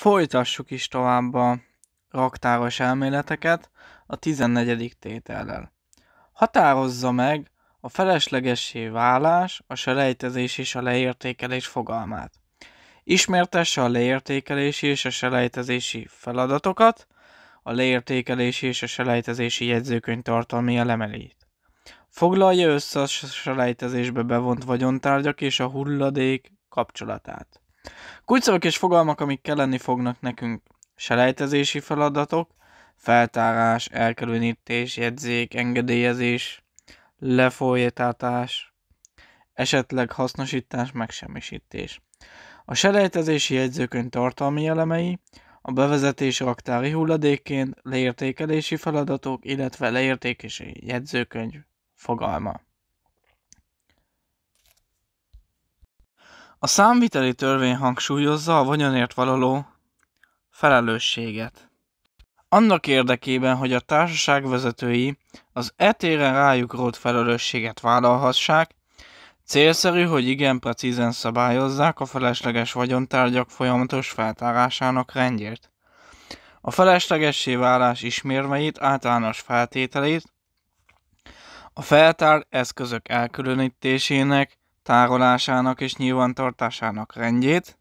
Folytassuk is tovább a raktáros elméleteket a 14. tétellel. Határozza meg a feleslegessé válás, a selejtezés és a leértékelés fogalmát. Ismertesse a leértékelési és a selejtezési feladatokat, a leértékelési és a selejtezési jegyzőkönyv tartalmi elemelét. Foglalja össze a selejtezésbe bevont vagyontárgyak és a hulladék kapcsolatát. Kulcsszavak és fogalmak, amik kelleni fognak nekünk. Selejtezési feladatok, feltárás, elkülönítés, jegyzék, engedélyezés, lefolytatás, esetleg hasznosítás, megsemmisítés. A selejtezési jegyzőkönyv tartalmi elemei, a bevezetés raktári hulladékként, leértékelési feladatok, illetve leértékelési jegyzőkönyv fogalma. A számviteli törvény hangsúlyozza a vagyonért való felelősséget. Annak érdekében, hogy a társaság vezetői az etéren rájuk rót felelősséget vállalhassák, célszerű, hogy igen precízen szabályozzák a felesleges vagyontárgyak folyamatos feltárásának rendjét. A feleslegessé válás ismérveit, általános feltételét, a feltár eszközök elkülönítésének, tárolásának és nyilvántartásának rendjét,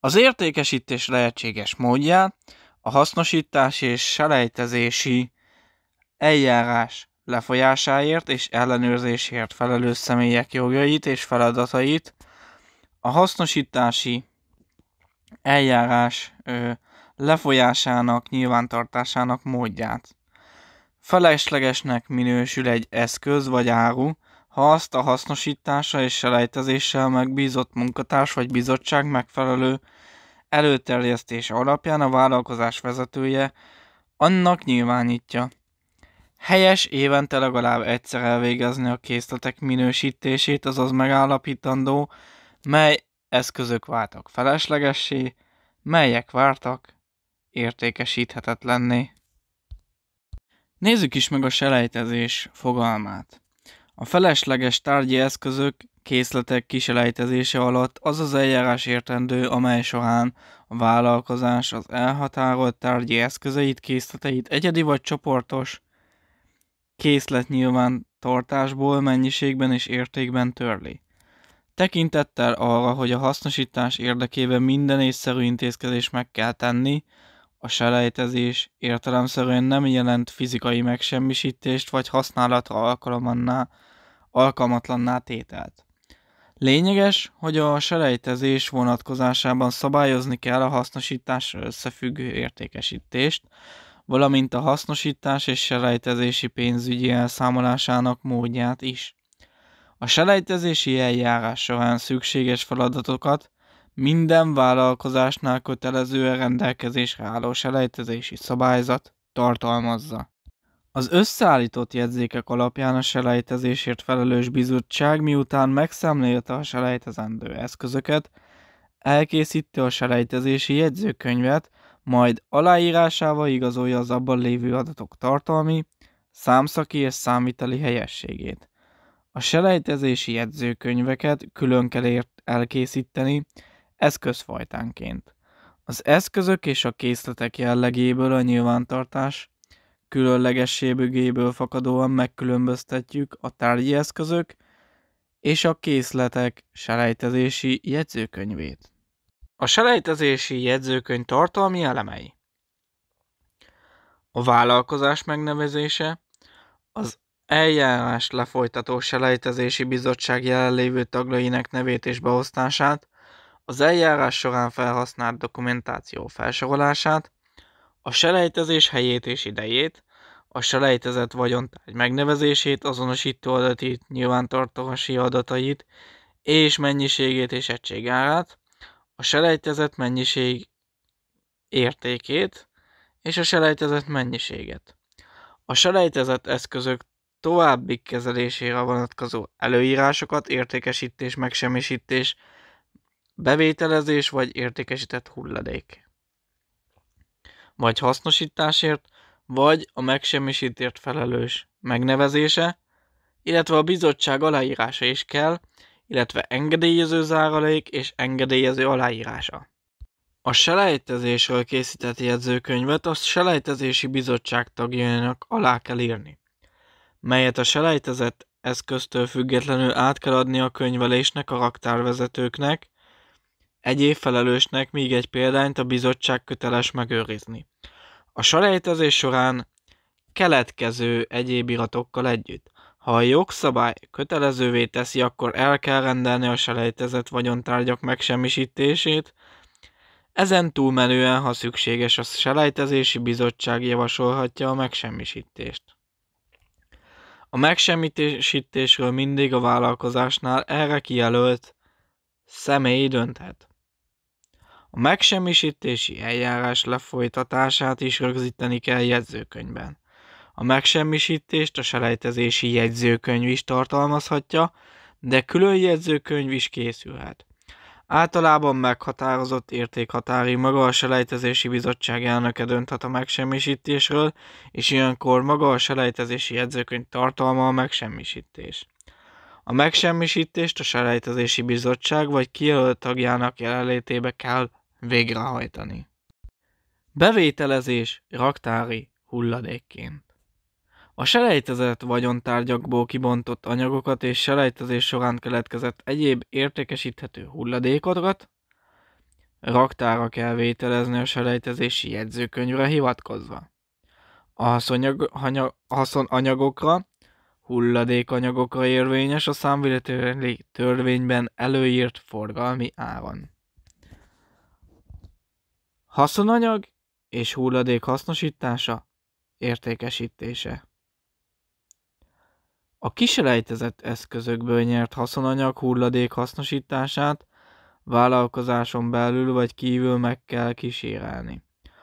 az értékesítés lehetséges módját, a hasznosítási és selejtezési eljárás lefolyásáért és ellenőrzésért felelős személyek jogait és feladatait, a hasznosítási eljárás ö, lefolyásának, nyilvántartásának módját. Feleslegesnek minősül egy eszköz vagy áru, ha azt a hasznosítása és selejtezéssel megbízott munkatárs vagy bizottság megfelelő előterjesztése alapján a vállalkozás vezetője annak nyilvánítja. Helyes évente legalább egyszer elvégezni a készletek minősítését, azaz megállapítandó, mely eszközök váltak feleslegessé, melyek vártak értékesíthetetlenné. Nézzük is meg a selejtezés fogalmát. A felesleges tárgyi eszközök, készletek kiselejtezése alatt az az eljárás értendő, amely során a vállalkozás az elhatárolt tárgyi eszközeit, készleteit egyedi vagy csoportos készlet nyilván tartásból, mennyiségben és értékben törli. Tekintettel arra, hogy a hasznosítás érdekében minden észszerű intézkedés meg kell tenni, a selejtezés értelemszerűen nem jelent fizikai megsemmisítést vagy használatra alkalmanná, alkalmatlanná tételt. Lényeges, hogy a selejtezés vonatkozásában szabályozni kell a hasznosításra összefüggő értékesítést, valamint a hasznosítás és selejtezési pénzügyi elszámolásának módját is. A selejtezési eljárás során szükséges feladatokat minden vállalkozásnál kötelezően rendelkezésre álló selejtezési szabályzat tartalmazza. Az összeállított jegyzékek alapján a selejtezésért felelős bizottság miután megszemlélte a selejtezendő eszközöket, elkészíti a selejtezési jegyzőkönyvet, majd aláírásával igazolja az abban lévő adatok tartalmi, számszaki és számviteli helyességét. A selejtezési jegyzőkönyveket külön kell elkészíteni, eszközfajtánként. Az eszközök és a készletek jellegéből a nyilvántartás különlegességéből fakadóan megkülönböztetjük a tárgyi eszközök és a készletek selejtezési jegyzőkönyvét. A selejtezési jegyzőkönyv tartalmi elemei a vállalkozás megnevezése, az eljárás lefolytató selejtezési bizottság jelenlévő tagjainak nevét és beosztását, az eljárás során felhasznált dokumentáció felsorolását, a selejtezés helyét és idejét, a selejtezett vagyontárgy megnevezését, azonosító adatit, nyilvántartási adatait és mennyiségét és egységárát, a selejtezett mennyiség értékét és a selejtezett mennyiséget. A selejtezett eszközök további kezelésére vonatkozó előírásokat, értékesítés, megsemmisítés, bevételezés vagy értékesített hulladék. Vagy hasznosításért, vagy a megsemmisítért felelős megnevezése, illetve a bizottság aláírása is kell, illetve engedélyező záralék és engedélyező aláírása. A selejtezésről készített jegyzőkönyvet a selejtezési bizottság tagjainak alá kell írni, melyet a selejtezett eszköztől függetlenül át kell adni a könyvelésnek a raktárvezetőknek, egyéb felelősnek, míg egy példányt a bizottság köteles megőrizni. A selejtezés során keletkező egyéb iratokkal együtt. Ha a jogszabály kötelezővé teszi, akkor el kell rendelni a selejtezett vagyontárgyak megsemmisítését, ezen túlmenően, ha szükséges, a selejtezési bizottság javasolhatja a megsemmisítést. A megsemmisítésről mindig a vállalkozásnál erre kijelölt személy dönthet. A megsemmisítési eljárás lefolytatását is rögzíteni kell jegyzőkönyvben. A megsemmisítést a selejtezési jegyzőkönyv is tartalmazhatja, de külön jegyzőkönyv is készülhet. Általában meghatározott értékhatárig maga a selejtezési bizottság elnöke dönthet a megsemmisítésről, és ilyenkor maga a selejtezési jegyzőkönyv tartalma a megsemmisítés. A megsemmisítést a selejtezési bizottság vagy kijelölt tagjának jelenlétébe kell végrehajtani. Bevételezés raktári hulladékként. A selejtezett vagyontárgyakból kibontott anyagokat és selejtezés során keletkezett egyéb értékesíthető hulladékokat raktára kell vételezni a selejtezési jegyzőkönyvre hivatkozva. A haszonanyagokra, hulladékanyagokra érvényes a számvizeteli törvényben előírt forgalmi áron. Haszonanyag és hulladék hasznosítása, értékesítése. A kiselejtezett eszközökből nyert haszonanyag hulladék hasznosítását vállalkozáson belül vagy kívül meg kell kísérelni.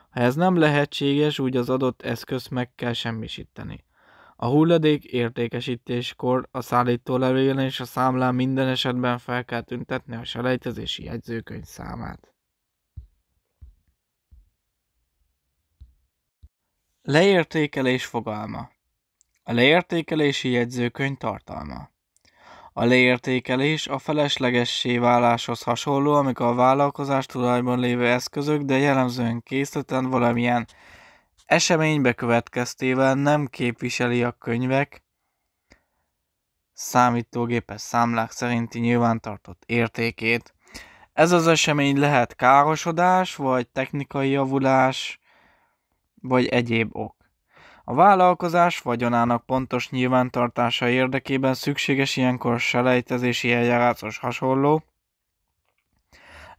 Ha ez nem lehetséges, úgy az adott eszközt meg kell semmisíteni. A hulladék értékesítéskor a szállító levélen és a számlán minden esetben fel kell tüntetni a selejtezési jegyzőkönyv számát. Leértékelés fogalma a leértékelési jegyzőkönyv tartalma. A leértékelés a feleslegessé váláshoz hasonló, amikor a vállalkozás tulajdonban lévő eszközök, de jellemzően készleten valamilyen eseménybe következtével nem képviseli a könyvek számítógépes számlák szerinti nyilvántartott értékét. Ez az esemény lehet károsodás, vagy technikai javulás, vagy egyéb ok. A vállalkozás vagyonának pontos nyilvántartása érdekében szükséges ilyenkor selejtezési eljárásos hasonló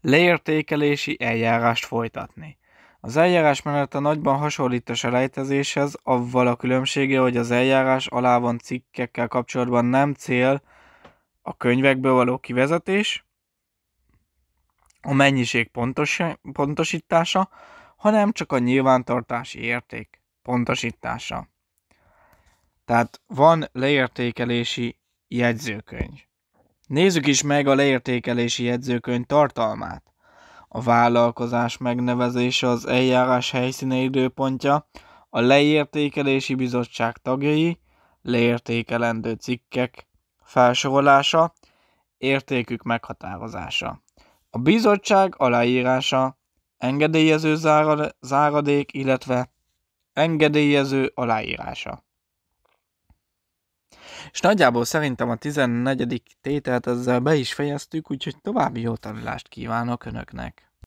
leértékelési eljárást folytatni. Az eljárás menete nagyban hasonlít a selejtezéshez, avval a különbsége, hogy az eljárás alá van cikkekkel kapcsolatban nem cél a könyvekből való kivezetés, a mennyiség pontos, pontosítása, hanem csak a nyilvántartási érték pontosítása. Tehát van leértékelési jegyzőkönyv. Nézzük is meg a leértékelési jegyzőkönyv tartalmát. A vállalkozás megnevezése az eljárás helyszíne időpontja, a leértékelési bizottság tagjai, leértékelendő cikkek felsorolása, értékük meghatározása. A bizottság aláírása, engedélyező záradék, illetve engedélyező aláírása. És nagyjából szerintem a 14. tételt ezzel be is fejeztük, úgyhogy további jó tanulást kívánok Önöknek!